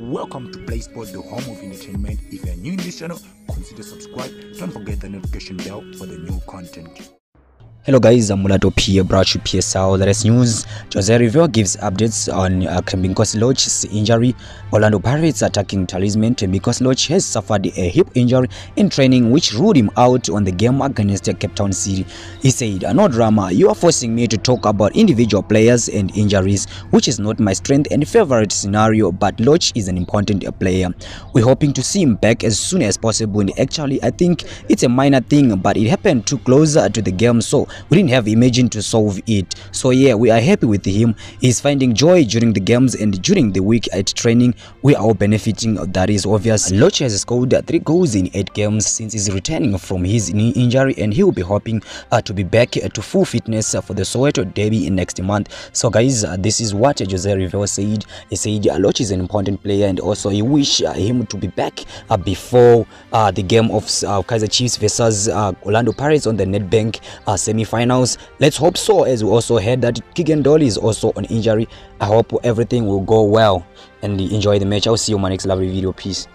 Welcome to PlaySport, the home of entertainment. If you're new in this channel, consider subscribe. Don't forget the notification bell for the new content. Hello guys, I'm Mulato P, brought you PSL latest news. Jose Riveiro gives updates on uh, Thembinkosi Lorch's injury. Orlando Pirates attacking talisman. Thembinkosi Lorch has suffered a hip injury in training which ruled him out on the game against Cape Town City. He said, no drama, you are forcing me to talk about individual players and injuries, which is not my strength and favorite scenario, but Lorch is an important player. We're hoping to see him back as soon as possible and actually I think it's a minor thing, but it happened too close to the game so we didn't have imagine to solve it. So yeah we are happy with him. He's finding joy during the games and during the week at training we are all benefiting that is obvious Lorch has scored three goals in eight games since he's returning from his knee injury and he will be hoping uh, to be back uh, to full fitness for the Soweto derby next month. So guys uh, this is what Jose Riveiro said. He said uh, Lorch is an important player and also he wish uh, him to be back uh, before the game of Kaizer Chiefs versus Orlando Pirates on the Nedbank uh, semi finals let's hope so as we also heard that Keagan Dolly is also on injury. I hope everything will go well and enjoy the match. I'll see you in my next lovely video. Peace